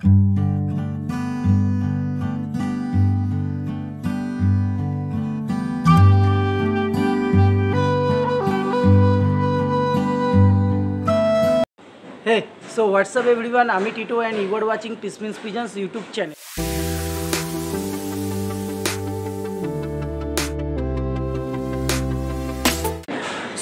Hey, so what's up everyone? I'm Tito and you are watching Pismin's Pigeons YouTube channel.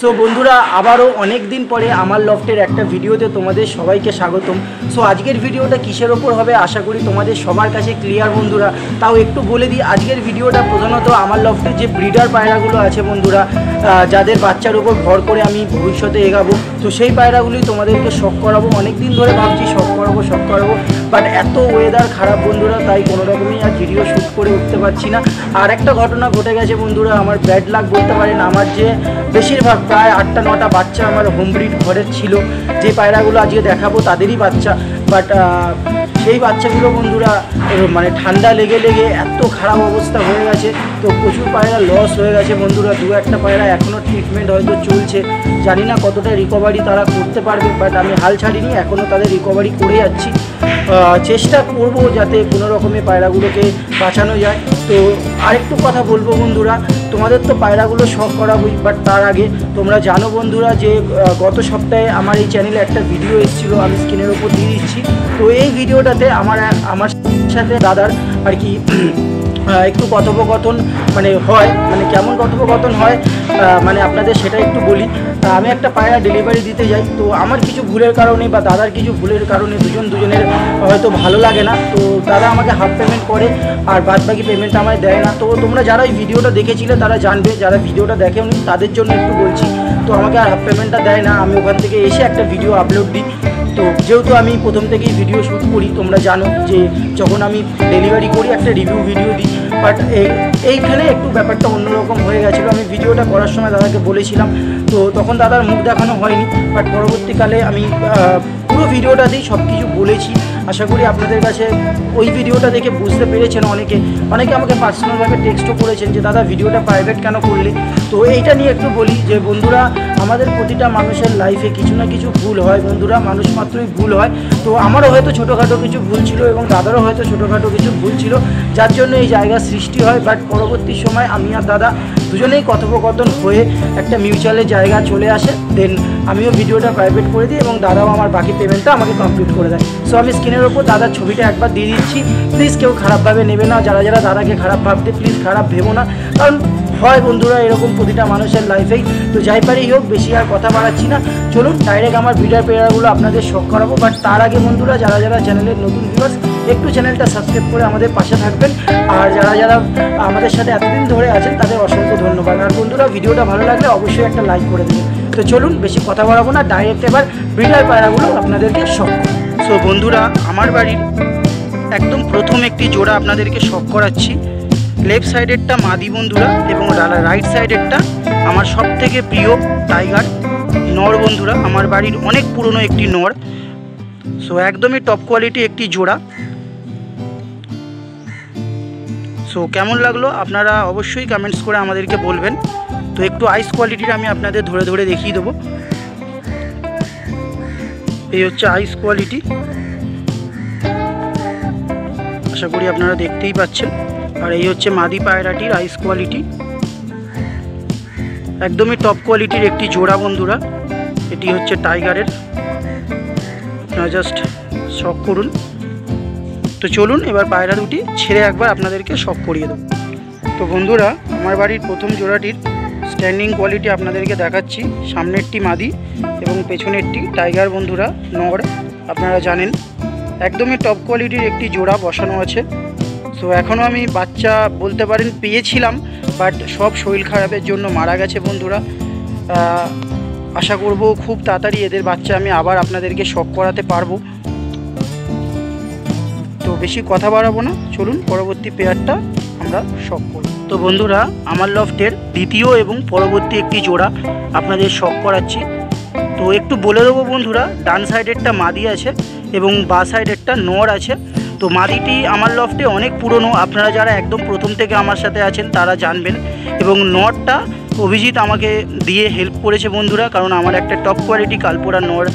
So বন্ধুরা, আবারও অনেক দিন পরে আমার লফটের একটা ভিডিওতে তোমাদের সবাইকে স্বাগতম। সো আজকের ভিডিওটা কিসের ওপর হবে? আশা করি তোমাদের সবার কাছে ক্লিয়ার বন্ধুরা। তাও একটু বলে দিই, আজকের ভিডিওটা প্রধানত আমার লফটের যে ব্রিডার পায়রাগুলো আছে, বন্ধুরা যাদের বাচ্চার উপর ভর করে আমি ভবিষ্যতে এগাবো, তো সেই পায়রাগুলি তোমাদেরকে শখ করাবো। অনেক দিন ধরে ভাবছি শখ করাবো শখ করাবো বাট এত ওয়েদার খারাপ, বন্ধুরা, তাই কোনো রকমই আর ভিডিও শ্যুট করে উঠতে পারছি না। আর একটা ঘটনা ঘটে গেছে, বন্ধুরা, আমার ব্যাড লাক বলতে পারেন, আমার যে বেশিরভাগ প্রায় আটটা, নটা বাচ্চা আমার হোম ব্রিড ঘরের ছিল। যে পায়রাগুলো আজকে দেখাবো তাদেরই বাচ্চা। বাট সেই বাচ্চাগুলো বন্ধুরা মানে ঠান্ডা লেগে লেগে এত খারাপ অবস্থা হয়ে গেছে, তো প্রচুর পায়রা লস হয়ে গেছে বন্ধুরা। দু একটা পায়রা এখনও ট্রিটমেন্ট হয়তো চলছে। জানি না কতটা রিকভারি তারা করতে পারবে বাট আমি হাল ছাড়িনি এখনও তাদের রিকভারি করে যাচ্ছি। চেষ্টা করব যাতে কোনো রকমের পায়রাগুলোকে বাঁচানো যায়। তো আরেকটু কথা বলব বন্ধুরা তোমাদের তো পায়রাগুলো শখ করাবই বাট তার আগে তোমরা জানো বন্ধুরা যে গত সপ্তাহে আমার এই চ্যানেলে একটা ভিডিও এসেছিল, আমি স্ক্রিনের ওপর দিয়ে দিচ্ছি। তো এই ভিডিওটাতে আমার আমার সাথে দাদার আর কি একটু কথোপকথন মানে হয় মানে কেমন কথোপকথন হয় মানে আপনাদের সেটা একটু বলি। আহ, আমি একটা পায়রা ডেলিভারি দিতে যাই। তো আমার কিছু ভুলের কারণে বা দাদার কিছু ভুলের কারণে দুজন দুজনের হয়তো ভালো লাগে না। তো দাদা আমাকে হাফ পেমেন্ট করে আর বাদ বাকি পেমেন্ট আমায় দেয় না। তো তোমরা যারা ওই ভিডিওটা দেখেছিলে তারা জানবে। যারা ভিডিওটা দেখেওনি তাদের জন্য একটু বলছি। তো আমাকে আর হাফ পেমেন্টটা দেয় না। আমি ওখান থেকে এসে একটা ভিডিও আপলোড দিই। তো যেহেতু আমি প্রথম থেকেই ভিডিও শ্যুট করি, তোমরা জানো যে যখন আমি ডেলিভারি করি, একটা রিভিউ ভিডিও দিই। বাট এইখানে একটু ব্যাপারটা অন্যরকম হয়ে গেছিল। আমি ভিডিওটা করার সময় দাদাকে বলেছিলাম। তো তখন দাদার মুখ দেখানো হয়নি। বাট পরবর্তীকালে আমি পুরো ভিডিওটা দিই সব কিছু বলেছি। আশা করি আপনাদের কাছে ওই ভিডিওটা দেখে বুঝতে পেরেছেন অনেকে। অনেকে আমাকে পার্সোনালভাবে টেক্সটও করেছেন যে, দাদা ভিডিওটা প্রাইভেট কেন করলে? তো এইটা নিয়ে একটু বলি যে, বন্ধুরা আমাদের প্রতিটা মানুষের লাইফে কিছু না কিছু ভুল হয় বন্ধুরা, মানুষ মাত্রই ভুল হয়। তো আমারও হয়তো ছোটোখাটো কিছু ভুল ছিল এবং দাদারও হয়তো ছোটোখাটো কিছু ভুল ছিল, যার জন্য এই জায়গার সৃষ্টি হয়। বাট পরবর্তী সময় আমি আর দাদা দুজনেই কথোপকথন হয়ে একটা মিউচুয়ালের জায়গা চলে আসে। দেন আমিও ভিডিওটা প্রাইভেট করে দিই এবং দাদাও আমার বাকি পেমেন্টটা আমাকে কমপ্লিট করে দেয়। সো আমি স্ক্রিনের ওপর দাদার ছবিটা একবার দিয়ে দিচ্ছি। প্লিজ কেউ খারাপভাবে নেবে না। যারা যারা দাদাকে খারাপ ভাবতে প্লিজ খারাপ ভেবো না। কারণ হয় বন্ধুরা, এরকম প্রতিটা মানুষের লাইফেই তো যাই পারেই হোক, বেশি আর কথা বাড়াচ্ছি না। চলুন ডাইরেক্ট আমার ভিডিও পেয়ারগুলো আপনাদের শখ করাবো। বাট তার আগে বন্ধুরা, যারা যারা চ্যানেলের নতুন ভিউয়ার্স একটু চ্যানেলটা সাবস্ক্রাইব করে আমাদের পাশে থাকবেন। আর যারা যারা আমাদের সাথে এতদিন ধরে আছেন, তাদের অসংখ্য ধন্যবাদ। আর বন্ধুরা ভিডিওটা ভালো লাগলে অবশ্যই একটা লাইক করে দেবেন। তো চলুন, বেশি কথা বাড়াবো না। ডাইরেক্ট এবার ব্রিডার পায়রাগুলো আপনাদেরকে শখ সো বন্ধুরা, আমার বাড়ির একদম প্রথম একটি জোড়া আপনাদেরকে শখ করাচ্ছি। লেফট সাইডেরটা মাদি বন্ধুরা এবং রাইট সাইডেরটা আমার সব থেকে প্রিয় টাইগার নর বন্ধুরা। আমার বাড়ির অনেক পুরনো একটি নর। সো একদমই টপ কোয়ালিটি একটি জোড়া। সো কেমন লাগল? আপনারা অবশ্যই কমেন্টস করে আমাদেরকে বলবেন। তো, একটু আইস কোয়ালিটির আমি আপনাদের ধরে ধরে দেখিয়ে দেবো। এই হচ্ছে আইস কোয়ালিটি আশা করি আপনারা দেখতেই পাচ্ছেন। আর এই হচ্ছে মাদি পায়রাটির আইস কোয়ালিটি একদমই টপ কোয়ালিটির একটি জোড়া বন্ধুরা। এটি হচ্ছে টাইগারের জাস্ট শখ করুন। তো চলুন, এবার পায়রা দুটি ছেড়ে একবার আপনাদেরকে শখ করিয়ে দেবো। তো বন্ধুরা, আমার বাড়ির প্রথম জোড়াটির স্ট্যান্ডিং কোয়ালিটি আপনাদেরকে দেখাচ্ছি। সামনেরটি মাদি এবং পেছনেরটি টাইগার বন্ধুরা, নর, আপনারা জানেন। একদমই টপ কোয়ালিটির একটি জোড়া বসানো আছে। সো এখনও আমি বাচ্চা বলতে পারেন পেয়েছিলাম বাট সব শরীর খারাপের জন্য মারা গেছে বন্ধুরা। আশা করব খুব তাড়াতাড়ি এদের বাচ্চা আমি আবার আপনাদেরকে শখ করাতে পারব। তো বেশি কথা বাড়াবো না, চলুন পরবর্তী পেয়ারটা আমরা শখ করব তো বন্ধুরা, আমার লফটের দ্বিতীয় এবং পরবর্তী একটি জোড়া আপনাদের শখ করাচ্ছি। তো একটু বলে দেবো বন্ধুরা, ডান সাইডেরটা মাদি আছে এবং বা সাইডেরটা নর আছে। তো মাদিটি আমার লফটে অনেক পুরনো। আপনারা যারা একদম প্রথম থেকে আমার সাথে আছেন, তারা জানবেন। এবং নরটা অভিজিৎ আমাকে দিয়ে হেল্প করেছে বন্ধুরা, কারণ আমার একটা টপ কোয়ালিটি কালপোড়া নর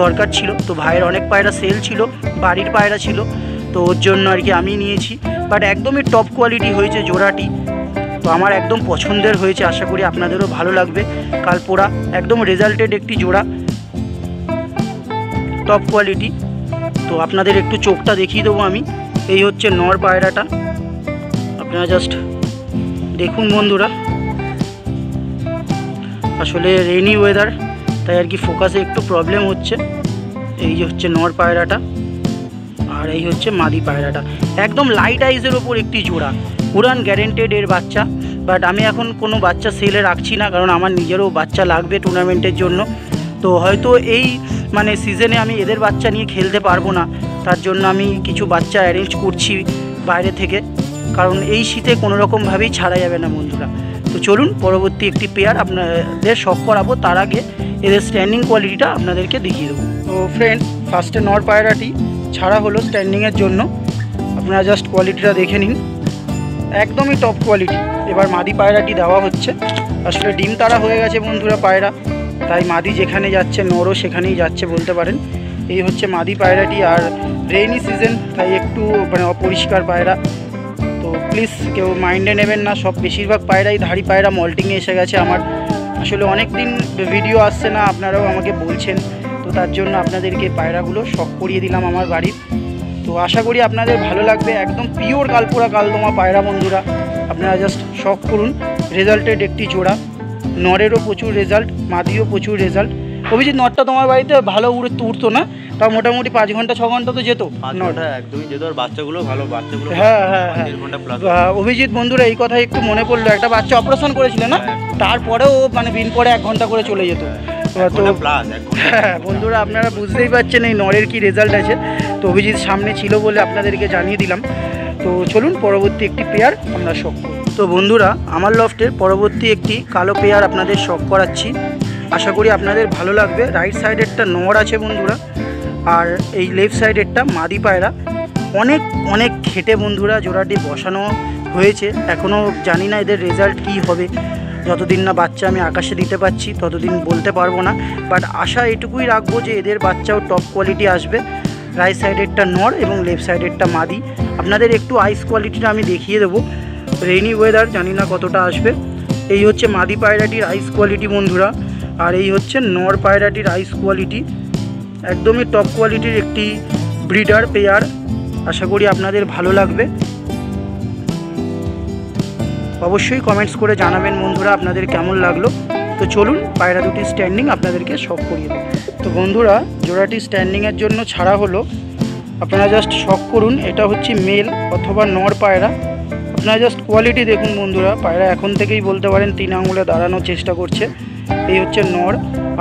দরকার ছিল। তো ভাইয়ের অনেক পায়রা সেল ছিল, বাড়ির পায়রা ছিল, তো ওর জন্য আর কি আমি নিয়েছি। বাট একদমই টপ কোয়ালিটি হয়েছে জোড়াটি। তো আমার একদম পছন্দের হয়েছে, আশা করি আপনাদেরও ভালো লাগবে। কালপোড়া একদম রেজাল্টেড একটি জোড়া টপ কোয়ালিটি তো আপনাদের একটু চোখটা দেখিয়ে দেবো আমি। এই হচ্ছে নর পায়রাটা। আপনারা জাস্ট দেখুন বন্ধুরা। আসলে রেনি ওয়েদার তাই আর কি ফোকাসে একটু প্রবলেম হচ্ছে। এই হচ্ছে নর পায়রাটা আর এই হচ্ছে মাদি পায়রাটা। একদম লাইট আইজের ওপর একটি জোড়া। উড়ান গ্যারেন্টেড এর বাচ্চা। বাট আমি এখন কোনো বাচ্চা সেলে রাখছি না, কারণ আমার নিজেরও বাচ্চা লাগবে টুর্নামেন্টের জন্য। তো হয়তো এই মানে সিজনে আমি এদের বাচ্চা নিয়ে খেলতে পারব না। তার জন্য আমি কিছু বাচ্চা অ্যারেঞ্জ করছি বাইরে থেকে। কারণ এই শীতে কোনো রকমভাবেই ছাড়া যাবে না বন্ধুরা। তো চলুন, পরবর্তী একটি পেয়ার আপনাদের শখ করাবো। তার আগে এদের স্ট্যান্ডিং কোয়ালিটিটা আপনাদেরকে দেখিয়ে দেবো। তো ফ্রেন্ড ফার্স্টে নর পায়রাটি ছাড়া হলো স্ট্যান্ডিংয়ের জন্য। আপনারা জাস্ট কোয়ালিটিটা দেখে নিন। একদমই টপ কোয়ালিটি এবার মাদি পায়রাটি দেওয়া হচ্ছে। আসলে ডিম তারা হয়ে গেছে বন্ধুরা পায়রা। তাই মাদি যেখানে যাচ্ছে, নরও সেখানেই যাচ্ছে বলতে পারেন। এই হচ্ছে মাদি পায়রাটি আর রেইনি সিজন তাই একটু মানে অপরিষ্কার পায়রা। তো প্লিজ কেউ মাইন্ডে নেবেন না, সব বেশিরভাগ পায়রাই ধাড়ি পায়রা মল্টিংয়ে এসে গেছে আমার। আসলে অনেক দিন ভিডিও আসছে না, আপনারাও আমাকে বলছেন। তো তার জন্য আপনাদেরকে পায়রাগুলো শখ করিয়ে দিলাম আমার বাড়ির। তো আশা করি আপনাদের ভালো লাগবে, একদম পিওর কালপোড়া কালদমা পায়রা বন্ধুরা। আপনারা জাস্ট শখ করুন রেজাল্টেড একটি জোড়া। নরেরও প্রচুর রেজাল্ট মাদিও প্রচুর রেজাল্ট অভিজিৎ নটটা তোমার বাড়িতে ভালো উড়ে উঠতো না? তাও মোটামুটি পাঁচ ঘণ্টা ছ ঘণ্টা তো যেত। নট। একদমই আর বাচ্চাগুলো ভালো বাচ্চাগুলো হ্যাঁ, হ্যাঁ, হ্যাঁ। অভিজিৎ বন্ধুরা এই কথা একটু মনে পড়ল। একটা বাচ্চা অপারেশন করেছিল না? হ্যাঁ। তারপরেও মানে বিন পরে এক ঘণ্টা করে চলে যেত। তো এক ঘণ্টা হ্যাঁ বন্ধুরা আপনারা বুঝতেই পারছেন এই নরের কি রেজাল্ট আছে। তো অভিজিৎ সামনে ছিল বলে আপনাদেরকে জানিয়ে দিলাম। তো চলুন পরবর্তী একটি পেয়ার আমরা শখ করি তো বন্ধুরা, আমার লফটের পরবর্তী একটি কালো পেয়ার আপনাদের শখ করাচ্ছি। আশা করি আপনাদের ভালো লাগবে। রাইট সাইডেরটা নর আছে বন্ধুরা, আর এই লেফট সাইডেরটা মাদি পায়রা। অনেক অনেক খেটে বন্ধুরা, জোড়াটি বসানো হয়েছে। এখনও জানি না এদের রেজাল্ট কী হবে। যতদিন না বাচ্চা আমি আকাশে দিতে পারছি, ততদিন বলতে পারব না। বাট আশা এটুকুই রাখব যে এদের বাচ্চাও টপ কোয়ালিটি আসবে। রাইট সাইডেরটা নর এবং লেফট সাইডেরটা মাদি। আপনাদের একটু আইস কোয়ালিটিটা আমি দেখিয়ে দেবো। রেইনি ওয়েদার জানি না কতটা আসবে। এই হচ্ছে মাদি পায়রাটির আইস কোয়ালিটি বন্ধুরা। আর এই হচ্ছে নর পায়রাটির আইস কোয়ালিটি একদমই টপ কোয়ালিটির একটি ব্রিডার পেয়ার আশা করি আপনাদের ভালো লাগবে। অবশ্যই কমেন্টস করে জানাবেন বন্ধুরা, আপনাদের কেমন লাগল। তো চলুন, পায়রা দুটি স্ট্যান্ডিং আপনাদেরকে শখ করিয়ে তো বন্ধুরা, জোড়াটি স্ট্যান্ডিংয়ের জন্য ছাড়া হলো। আপনারা জাস্ট শখ করুন, এটা হচ্ছে মেল অথবা নর পায়রা। আপনারা জাস্ট কোয়ালিটি দেখুন বন্ধুরা। পায়রা এখন থেকেই বলতে পারেন তিন আঙুলে দাঁড়ানোর চেষ্টা করছে। এই হচ্ছে নর,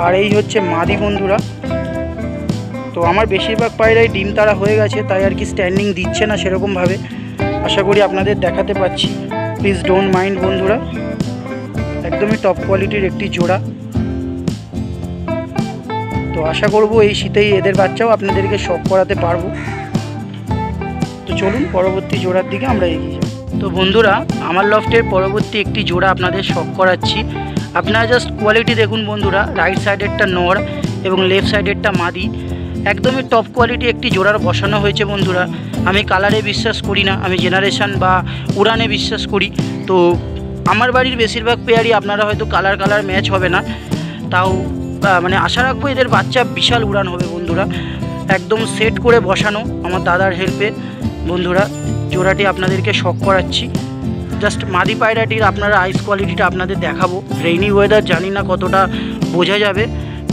আর এই হচ্ছে মাদি বন্ধুরা। তো আমার বেশিরভাগ পায়রাই ডিম তারা হয়ে গেছে, তাই আর কি স্ট্যান্ডিং দিচ্ছে না সেরকমভাবে। আশা করি আপনাদের দেখাতে পাচ্ছি। প্লিজ ডোন্ট মাইন্ড বন্ধুরা। একদমই টপ কোয়ালিটির একটি জোড়া। তো আশা করব এই শীতেই এদের বাচ্চাও আপনাদেরকে শখ করাতে পারব। তো চলুন পরবর্তী জোড়ার দিকে আমরা এগিয়ে তো বন্ধুরা, আমার লফটের পরবর্তী একটি জোড়া আপনাদের শখ করাচ্ছি। আপনারা জাস্ট কোয়ালিটি দেখুন বন্ধুরা রাইট সাইডেরটা নর এবং লেফট সাইডেরটা মাদি। একদমই টপ কোয়ালিটি একটি জোড়ার বসানো হয়েছে বন্ধুরা। আমি কালারে বিশ্বাস করি না, আমি জেনারেশান বা উড়ানে বিশ্বাস করি। তো আমার বাড়ির বেশিরভাগ পেয়ারই আপনারা হয়তো কালার কালার ম্যাচ হবে না। তাও মানে আশা রাখব এদের বাচ্চা বিশাল উড়ান হবে বন্ধুরা। একদম সেট করে বসানো, আমার দাদার হেল্পে বন্ধুরা জোড়াটি আপনাদেরকে শখ করাচ্ছি। জাস্ট মাদি পায়রাটির আপনারা আইস কোয়ালিটিটা আপনাদের দেখাবো। রেইনি ওয়েদার জানি না কতটা বোঝা যাবে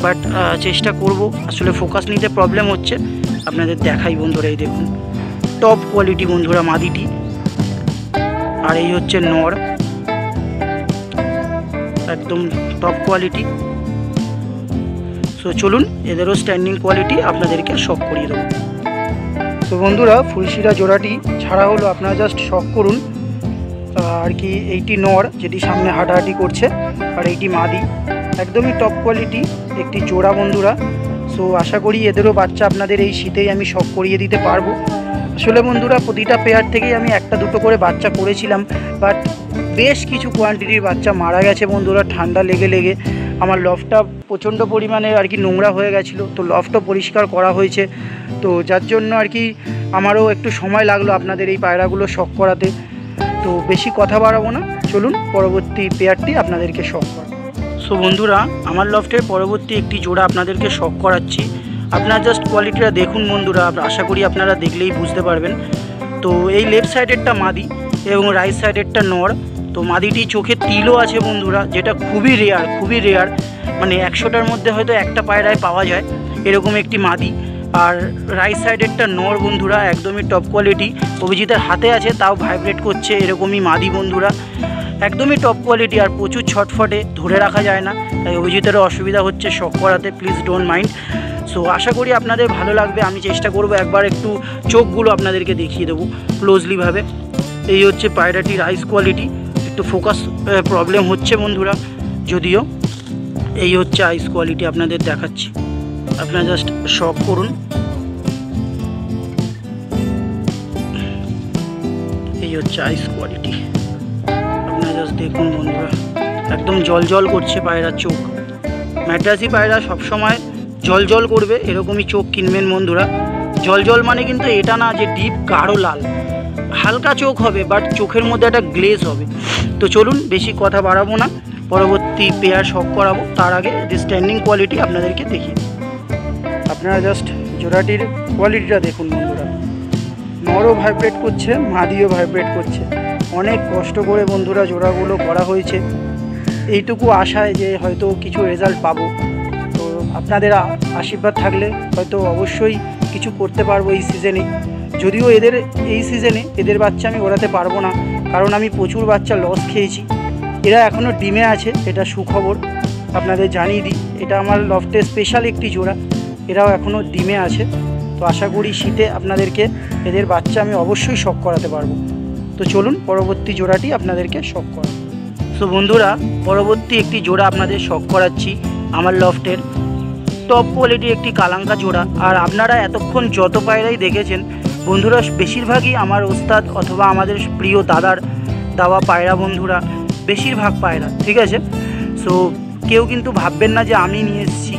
বাট চেষ্টা করব। আসলে ফোকাস নিতে প্রবলেম হচ্ছে। আপনাদের দেখাই বন্ধুরা, এই দেখুন। টপ কোয়ালিটি বন্ধুরা মাদিটি। আর এই হচ্ছে নর। একদম টপ কোয়ালিটি সো চলুন, এদেরও স্ট্যান্ডিং কোয়ালিটি আপনাদেরকে শখ করিয়ে দেবো। তো বন্ধুরা, ফুলশিরা জোড়াটি ছাড়া হলো, আপনারা জাস্ট শখ করুন। আর কি এইটি নর, যেটি সামনে হাঁটাহাঁটি করছে, আর এইটি মাদি। একদমই টপ কোয়ালিটি একটি জোড়া বন্ধুরা। সো আশা করি এদেরও বাচ্চা আপনাদের এই শীতেই আমি শখ করিয়ে দিতে পারব। আসলে বন্ধুরা, প্রতিটা পেয়ার থেকেই আমি একটা দুটো করে বাচ্চা করেছিলাম বাট বেশ কিছু কোয়ান্টিটির বাচ্চা মারা গেছে বন্ধুরা, ঠান্ডা লেগে লেগে। আমার লফটা প্রচণ্ড পরিমাণে আর কি নোংরা হয়ে গেছিল, তো লফটা পরিষ্কার করা হয়েছে। তো যার জন্য আর কি আমারও একটু সময় লাগল আপনাদের এই পায়রাগুলো শখ করাতে। তো বেশি কথা বাড়াবো না, চলুন পরবর্তী পেয়ারটি আপনাদেরকে শখ করা সো বন্ধুরা, আমার লফটের পরবর্তী একটি জোড়া আপনাদেরকে শখ করাচ্ছি। আপনার জাস্ট কোয়ালিটিটা দেখুন বন্ধুরা, আশা করি আপনারা দেখলেই বুঝতে পারবেন। তো এই লেফট সাইডেরটা মাদি এবং রাইট সাইডেরটা নর। তো মাদিটি চোখে তিলও আছে বন্ধুরা, যেটা খুবই রেয়ার খুবই রেয়ার মানে একশোটার মধ্যে হয়তো একটা পায়রায় পাওয়া যায়, এরকম একটি মাদি। আর রাইট সাইডেরটা নর বন্ধুরা একদমই টপ কোয়ালিটি অভিজিতের হাতে আছে, তাও ভাইব্রেট করছে এরকমই মাদি বন্ধুরা। একদমই টপ কোয়ালিটি আর প্রচুর ছটফটে, ধরে রাখা যায় না। তাই অভিজিতেরও অসুবিধা হচ্ছে, শখ করাতে প্লিজ ডোন্ট মাইন্ড সো আশা করি আপনাদের ভালো লাগবে। আমি চেষ্টা করব একবার একটু চোখগুলো আপনাদেরকে দেখিয়ে দেবো ক্লোজলিভাবে এই হচ্ছে পায়রাটির আইস কোয়ালিটি একটু ফোকাস প্রবলেম হচ্ছে বন্ধুরা, যদিও এই হচ্ছে আইস কোয়ালিটি আপনাদের দেখাচ্ছি। আপনারা জাস্ট শখ করুন। এই হচ্ছে আইস কোয়ালিটি আপনারা জাস্ট দেখুন বন্ধুরা, একদম জল জল করছে পায়রার চোখ। ম্যাড্রাসি পায়রা সবসময় জল জল করবে, এরকমই চোখ কিনবেন বন্ধুরা। জল জল মানে কিন্তু এটা না যে ডিপ গাঢ়, লাল। হালকা চোখ হবে বাট চোখের মধ্যে একটা গ্লেজ হবে। তো চলুন, বেশি কথা বাড়াবো না। পরবর্তী পেয়ার শখ করাবো। তার আগে যে স্ট্যান্ডিং কোয়ালিটি আপনাদেরকে দেখিয়ে। আপনারা জাস্ট জোড়াটির কোয়ালিটিটা দেখুন বন্ধুরা। নরও ভাইব্রেট করছে, মাদিও ভাইব্রেট করছে। অনেক কষ্ট করে বন্ধুরা জোড়াগুলো করা হয়েছে। এইটুকু আশায় যে হয়তো কিছু রেজাল্ট পাবো। তো আপনাদের আশীর্বাদ থাকলে হয়তো অবশ্যই কিছু করতে পারব এই সিজনে যদিও এদের, এই সিজনে এদের বাচ্চা আমি ওড়াতে পারব না, কারণ আমি প্রচুর বাচ্চা লস খেয়েছি। এরা এখনও ডিমে আছে, এটা সুখবর। আপনাদের জানিয়ে দিই, এটা আমার লফটে স্পেশাল একটি জোড়া। এরাও এখনও ডিমে আছে। তো আশা করি শীতে আপনাদেরকে এদের বাচ্চা আমি অবশ্যই শখ করাতে পারব। তো চলুন পরবর্তী জোড়াটি আপনাদেরকে শখ করা সো বন্ধুরা, পরবর্তী একটি জোড়া আপনাদের শখ করাচ্ছি আমার লফটের। টপ কোয়ালিটি একটি কালাঙ্কা জোড়া। আর আপনারা এতক্ষণ যত পায়রাই দেখেছেন, বন্ধুরা, বেশিরভাগই আমার ওস্তাদ অথবা আমাদের প্রিয় দাদার দেওয়া পায়রা বন্ধুরা, বেশিরভাগ পায়রা, ঠিক আছে? সো কেউ কিন্তু ভাববেন না যে আমি নিয়ে এসেছি।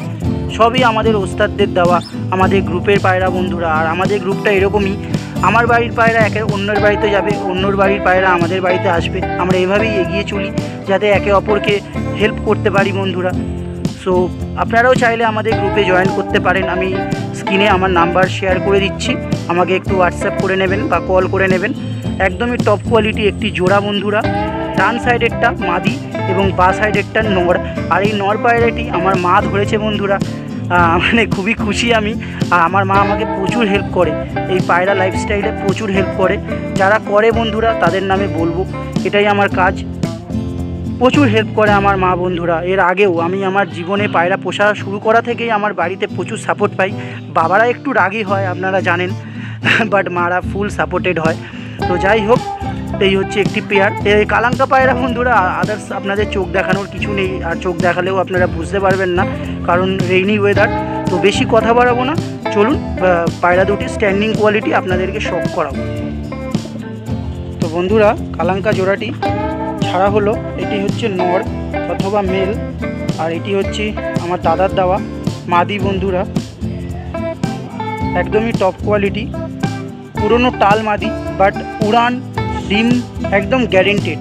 সবই আমাদের ওস্তাদদের দেওয়া, আমাদের গ্রুপের পায়রা বন্ধুরা। আর আমাদের গ্রুপটা এরকমই, আমার বাড়ির পায়রা একে অন্যের বাড়িতে যাবে, অন্যর বাড়ির পায়রা আমাদের বাড়িতে আসবে। আমরা এভাবেই এগিয়ে চলি, যাতে একে অপরকে হেল্প করতে পারি বন্ধুরা। সো আপনারাও চাইলে আমাদের গ্রুপে জয়েন করতে পারেন। আমি স্ক্রিনে আমার নাম্বার শেয়ার করে দিচ্ছি। আমাকে একটু হোয়াটসঅ্যাপ করে নেবেন বা কল করে নেবেন। একদমই টপ কোয়ালিটি একটি জোড়া বন্ধুরা। ডান সাইডেরটা মাদি এবং বা সাইডেরটা নর। আর এই নর পায়রাটি আমার মা ধরেছে বন্ধুরা। মানে খুবই খুশি আমি। আমার মা আমাকে প্রচুর হেল্প করে। এই পায়রা লাইফস্টাইলে প্রচুর হেল্প করে। যারা করে বন্ধুরা, তাদের নামে বলব, এটাই আমার কাজ। প্রচুর হেল্প করে আমার মা বন্ধুরা। এর আগেও আমি আমার জীবনে পায়রা পোষা শুরু করা থেকেই আমার বাড়িতে প্রচুর সাপোর্ট পাই। বাবারা একটু রাগী হয়, আপনারা জানেন। বাট মারা ফুল সাপোর্টেড হয়। তো যাই হোক এই হচ্ছে একটি পেয়ার এই কালাঙ্কা পায়রা বন্ধুরা আদার্স আপনাদের চোখ দেখানোর কিছু নেই, আর চোখ দেখালেও আপনারা বুঝতে পারবেন না, কারণ রেইনি ওয়েদার তো বেশি কথা বাড়াবো না। চলুন পায়রা দুটি স্ট্যান্ডিং কোয়ালিটি আপনাদেরকে শখ করাবো। তো বন্ধুরা, কালাঙ্কা জোড়াটি ছাড়া হলো, এটি হচ্ছে নর অথবা মেল আর এটি হচ্ছে আমার দাদার দেওয়া মাদি বন্ধুরা। একদমই টপ কোয়ালিটি পুরনো টাল মাদি বাট উড়ান ডিম একদম গ্যারেন্টেড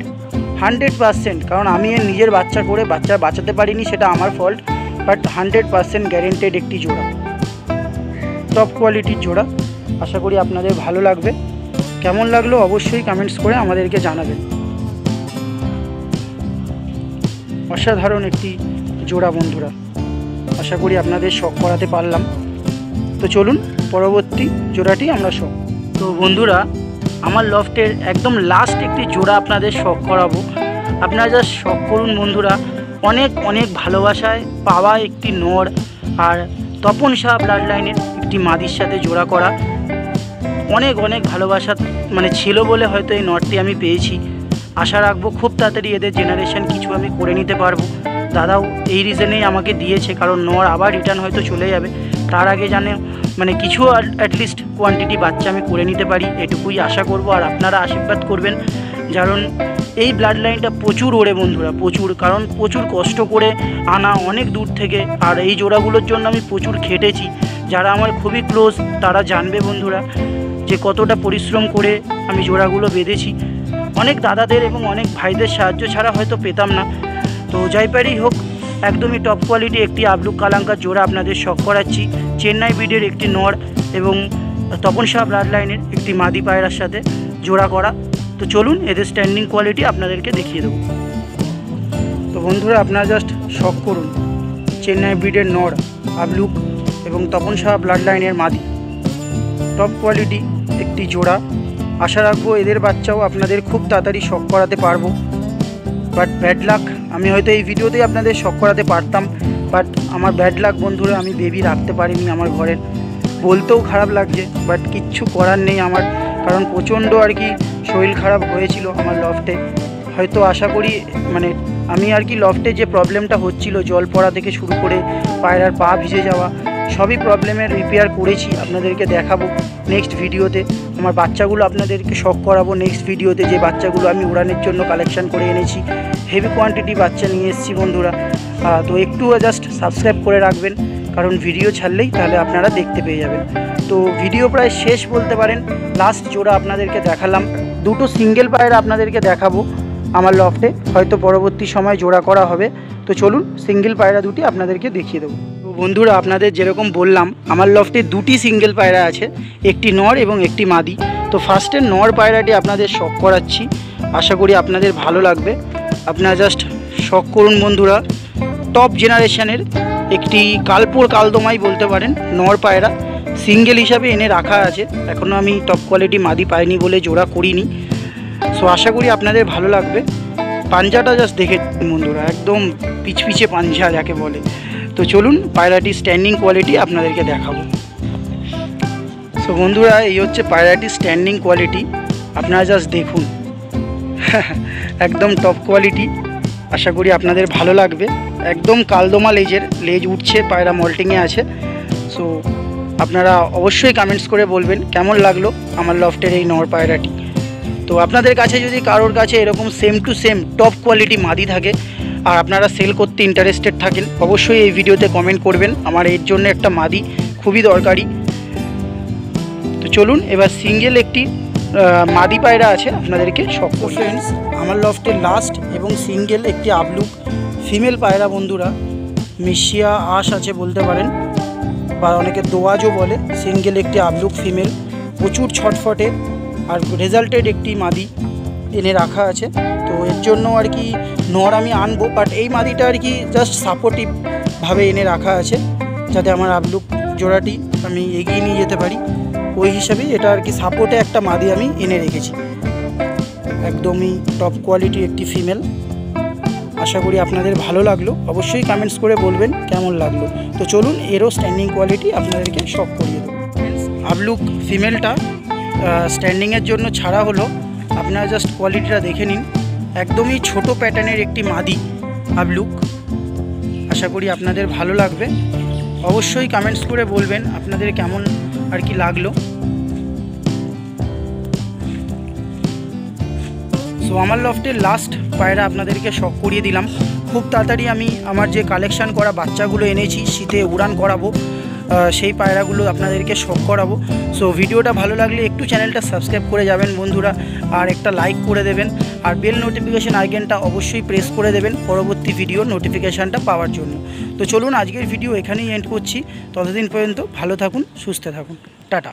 হান্ড্রেড পারসেন্ট কারণ আমি এর নিজের বাচ্চা করে বাচ্চা বাঁচাতে পারিনি, সেটা আমার fault but hundred percent guaranteed একটি জোড়া। টপ কোয়ালিটির জোড়া, আশা করি আপনাদের ভালো লাগবে। কেমন লাগল অবশ্যই কমেন্টস করে আমাদেরকে জানাবেন। অসাধারণ একটি জোড়া বন্ধুরা, আশা করি আপনাদের শখ করাতে পারলাম। তো চলুন, পরবর্তী জোড়াটি আমরা শখ। তো বন্ধুরা আমার লফটের একদম লাস্ট একটি জোড়া আপনাদের শখ করাবো। আপনারা যা শখ করুন বন্ধুরা। অনেক অনেক ভালোবাসায় পাওয়া একটি নর আর তপন শাহ ব্লাড লাইনের একটি মাদির সাথে জোড়া করা। অনেক অনেক ভালোবাসা মানে ছিল বলে হয়তো এই নটটি আমি পেয়েছি। আশা রাখব খুব তাড়াতাড়ি এদের জেনারেশন কিছু আমি করে নিতে পারব। দাদাও এই রিজনেই আমাকে দিয়েছে, কারণ নর আবার রিটার্ন হয়তো চলে যাবে। তার আগে জানে মানে কিছু অ্যাটলিস্ট কোয়ান্টিটি বাচ্চা আমি করে নিতে পারি, এটুকুই আশা করব। আর আপনারা আশীর্বাদ করবেন, কারণ এই ব্লাড লাইনটা প্রচুর ওড়ে বন্ধুরা, প্রচুর। কারণ প্রচুর কষ্ট করে আনা অনেক দূর থেকে, আর এই জোড়াগুলোর জন্য আমি প্রচুর খেটেছি। যারা আমার খুবই ক্লোজ তারা জানবে বন্ধুরা যে কতটা পরিশ্রম করে আমি জোড়াগুলো বেঁধেছি। অনেক দাদাদের এবং অনেক ভাইদের সাহায্য ছাড়া হয়তো পেতাম না। তো জয়পাড়ি হোক, একদমই টপ কোয়ালিটি একটি আবলুক কালাঙ্কার জোড়া আপনাদের শখ করাচ্ছি। চেন্নাই বিডের একটি নর এবং তপন শাহ ব্লাড লাইনের একটি মাদি পায়রার সাথে জোড়া করা। তো চলুন এদের স্ট্যান্ডিং কোয়ালিটি আপনাদেরকে দেখিয়ে দেবো। তো বন্ধুরা, আপনারা জাস্ট শখ করুন। চেন্নাই ব্রিডের নর আবলুক এবং তপন শাহ ব্লাড লাইনের মাদি। টপ কোয়ালিটি একটি জোড়া। আশা রাখব এদের বাচ্চাও আপনাদের খুব তাড়াতাড়ি শখ করাতে পারব। বাট ব্যাড লাক আমি হয়তো এই ভিডিওতেই আপনাদের শখ করাতে পারতাম। বাট আমার ব্যাড লাক বন্ধুরা, আমি বেবি রাখতে পারিনি আমার ঘরের বলতেও খারাপ লাগছে বাট কিচ্ছু করার নেই আমার। কারণ প্রচণ্ড আর কি শরীর খারাপ হয়েছিল আমার লফটে হয়তো আশা করি মানে আমি আর কি লফটে যে প্রবলেমটা হচ্ছিল, জল পড়া থেকে শুরু করে পায়রার পা ভিজে যাওয়া সবই প্রবলেমের রিপেয়ার করেছি, আপনাদেরকে দেখাবো নেক্সট ভিডিওতে আমার বাচ্চাগুলো আপনাদেরকে শখ করাবো নেক্সট ভিডিওতে যে বাচ্চাগুলো আমি উড়ানের জন্য কালেকশন করে এনেছি। হেভি কোয়ান্টিটি বাচ্চা নিয়ে এসেছি বন্ধুরা। তো একটু জাস্ট সাবস্ক্রাইব করে রাখবেন, কারণ ভিডিও ছাড়লেই তাহলে আপনারা দেখতে পেয়ে যাবেন। তো ভিডিও প্রায় শেষ বলতে পারেন লাস্ট জোড়া আপনাদেরকে দেখালাম। দুটো সিঙ্গেল পায়রা আপনাদেরকে দেখাবো আমার লফটে হয়তো পরবর্তী সময় জোড়া করা হবে। তো চলুন সিঙ্গেল পায়রা দুটি আপনাদেরকে দেখিয়ে দেবো। বন্ধুরা আপনাদের যেরকম বললাম, আমার লফটে দুটি সিঙ্গেল পায়রা আছে, একটি নর এবং একটি মাদি। তো ফার্স্টের নর পায়রাটি আপনাদের শখ করাচ্ছি। আশা করি আপনাদের ভালো লাগবে। আপনারা জাস্ট শখ করুন বন্ধুরা। টপ জেনারেশনের একটি কালপুর কালদমাই বলতে পারেন, নর পায়রা। সিঙ্গেল হিসাবে এনে রাখা আছে। এখনও আমি টপ কোয়ালিটি মাদি পাইনি বলে জোড়া করিনি। সো আশা করি আপনাদের ভালো লাগবে। পাঞ্জাটা জাস্ট দেখে বন্ধুরা। একদম পিচপিচে পাঞ্জা যাকে বলে। তো চলুন পায়রাটি স্ট্যান্ডিং কোয়ালিটি আপনাদেরকে দেখাবো। সো বন্ধুরা, এই হচ্ছে পায়রাটি স্ট্যান্ডিং কোয়ালিটি আপনারা জাস্ট দেখুন। একদম টপ কোয়ালিটি আশা করি আপনাদের ভালো লাগবে। একদম কালদমা লেজের লেজ উঠছে, পায়রা মল্টিংয়ে আছে। সো আপনারা অবশ্যই কমেন্টস করে বলবেন, কেমন লাগল আমার লফটের এই নর পায়রাটি তো আপনাদের কাছে যদি কারোর কাছে এরকম same to same top quality মাদি থাকে আর আপনারা সেল করতে ইন্টারেস্টেড থাকেন অবশ্যই এই ভিডিওতে কমেন্ট করবেন। আমার এর জন্য একটা মাদি খুবই দরকারি। তো চলুন এবার সিঙ্গেল একটি মাদি পায়রা আছে আপনাদেরকে শখ ফ্রেন্ডস আমার লফটের লাস্ট এবং সিঙ্গেল একটি আবলুক ফিমেল পায়রা বন্ধুরা মিশিয়া আশ আছে বলতে পারেন বা অনেকে দোয়াজও বলে সিঙ্গেল একটি আবলুক ফিমেল প্রচুর ছটফটে আর রেজাল্টেড একটি মাদি এনে রাখা আছে। তো এর জন্য আর কি নর আমি আনব বাট এই মাদিটা আর কি জাস্ট সাপোর্টিভভাবে এনে রাখা আছে, যাতে আমার আবলুক জোড়াটি আমি এগিয়ে নিয়ে যেতে পারি। ওই হিসাবে এটা আর কি সাপোর্টে একটা মাদি আমি এনে রেখেছি। একদমই টপ কোয়ালিটি একটি ফিমেল আশা করি আপনাদের ভালো লাগল। অবশ্যই কমেন্টস করে বলবেন কেমন লাগল। তো চলুন, এরও স্ট্যান্ডিং কোয়ালিটি আপনাদেরকে শখ করিয়ে দেবো। আবলুক ফিমেলটা স্ট্যান্ডিংয়ের জন্য ছাড়া হলো, আপনারা জাস্ট কোয়ালিটিটা দেখে নিন। একদমই ছোট প্যাটার্নের একটি মাদি। আবলুক আশা করি আপনাদের ভালো লাগবে। অবশ্যই কমেন্টস করে বলবেন আপনাদের কেমন আর কি লাগল। সো আমার লফটের লাস্ট পায়রা আপনাদেরকে শখ করিয়ে দিলাম। খুব তাড়াতাড়ি আমি আমার যে কালেকশান করা বাচ্চাগুলো এনেছি, শীতে উড়ান করাবো সেই পায়রাগুলো আপনাদেরকে শখ করাবো। সো ভিডিওটা ভালো লাগলে একটু চ্যানেলটা সাবস্ক্রাইব করে যাবেন বন্ধুরা, আর একটা লাইক করে দেবেন, আর বেল নোটিফিকেশান আইকেনটা অবশ্যই প্রেস করে দেবেন পরবর্তী ভিডিও নোটিফিকেশানটা পাওয়ার জন্য। তো চলুন আজকের ভিডিও এখানেই এন্ড করছি। ততদিন পর্যন্ত ভালো থাকুন, সুস্থ থাকুন। টাটা।